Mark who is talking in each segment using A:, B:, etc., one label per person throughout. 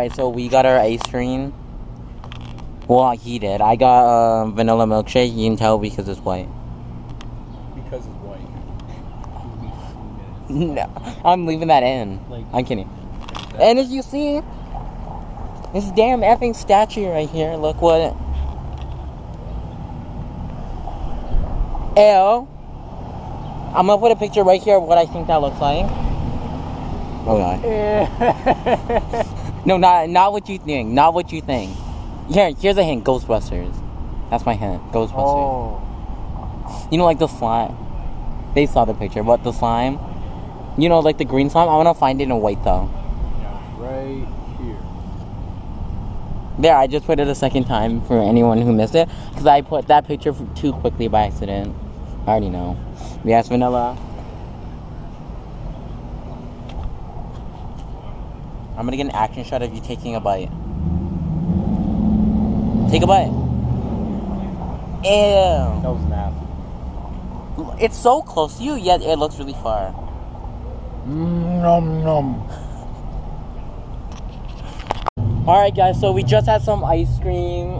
A: Alright, so we got our ice cream. Well, he did. I got a uh, vanilla milkshake. You can tell because it's white.
B: Because it's white.
A: No, I'm leaving that in.
B: Like-
A: I'm kidding. And as you see, this damn effing statue right here. Look what. Ew. I'm gonna put a picture right here of what I think that looks like. Oh god. No, not not what you think. Not what you think. Here, here's a hint. Ghostbusters. That's my hint. Ghostbusters.
B: oh.
A: You know, like the slime. They saw the picture, but the slime. You know, like the green slime. I want to find it in white though.
B: Yeah, right here.
A: There, I just put it a second time for anyone who missed it because I put that picture too quickly by accident. I already know. Yes, vanilla. I'm gonna get an action shot of you taking a bite. Take a bite. Ew.
B: That was nasty.
A: It's so close to you, yet it looks really far.
B: Mm, nom nom.
A: Alright guys, so we just had some ice cream,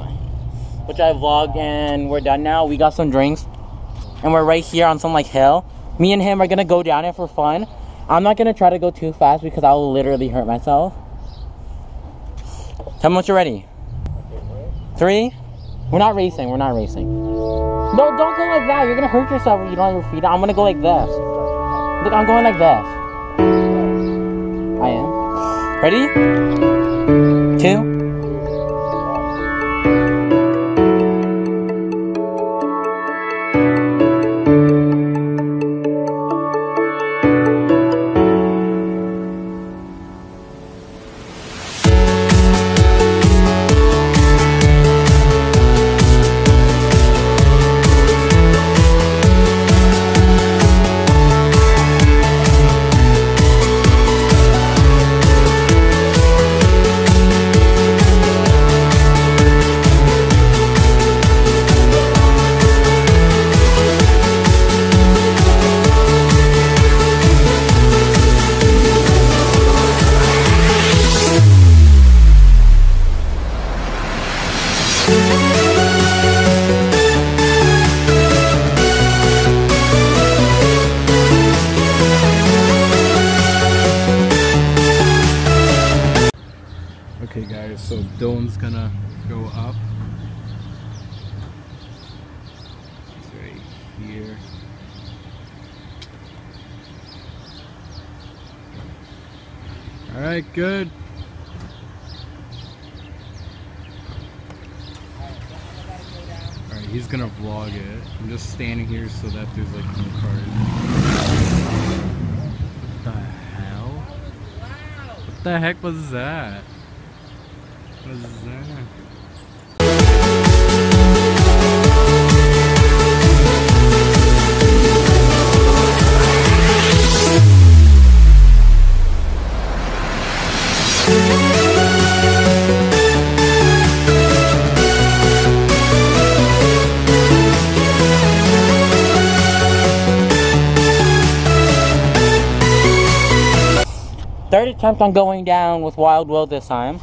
A: which I vlogged, and we're done now. We got some drinks, and we're right here on some like hill. Me and him are gonna go down it for fun. I'm not gonna try to go too fast because I'll literally hurt myself. Tell me when you're ready. Three? We're not racing, we're not racing. No, don't go like that. You're gonna hurt yourself if you don't have your feet. I'm gonna go like this. Look, I'm going like this. I am. Ready? Two.
B: Go up. It's right here. Alright, good. Alright, he's gonna vlog it. I'm just standing here so that there's like no cars. What the hell? What the heck was that? What is that?
A: Third attempt on going down with Wild Will this time.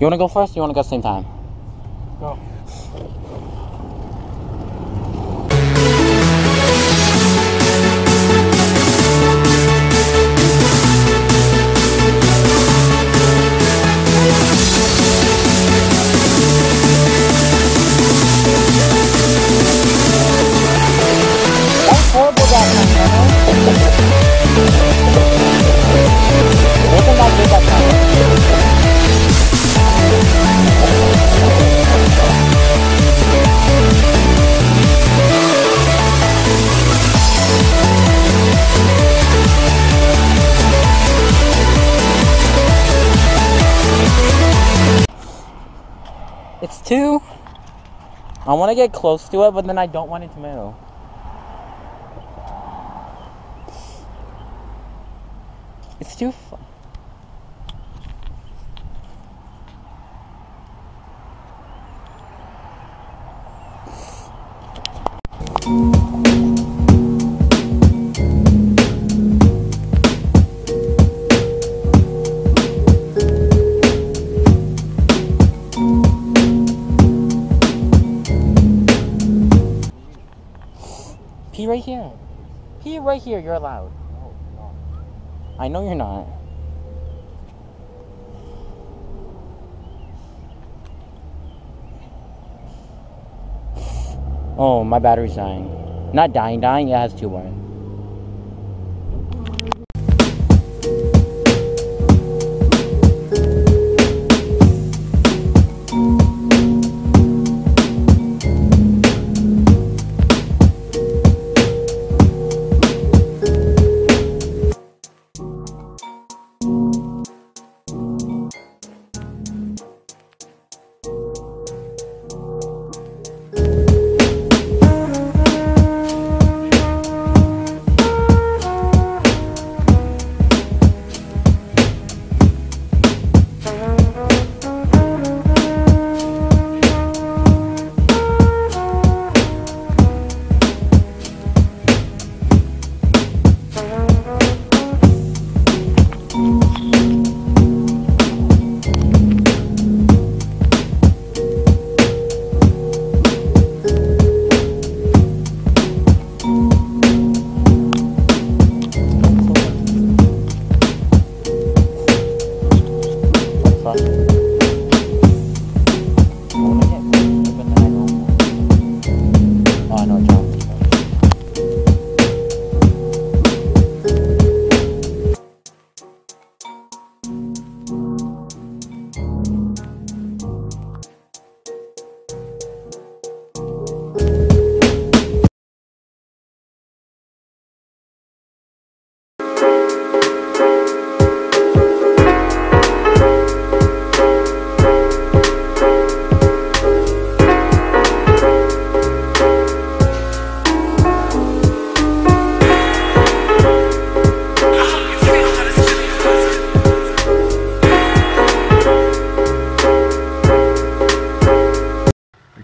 A: You wanna go first or you wanna go same time?
B: Go.
A: I want to get close to it, but then I don't want it to move. It's too fun. Pee right here. Pee right here. You're allowed. No, no. I know you're not. Oh, my battery's dying. Not dying, dying. It has two more.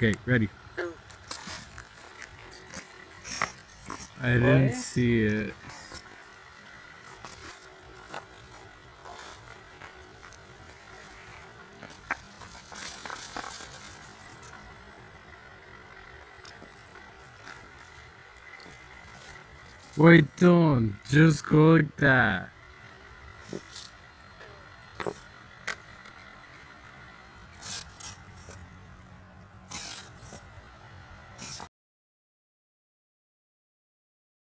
B: Okay, ready. I didn't see it. Wait, don't. Just go like that.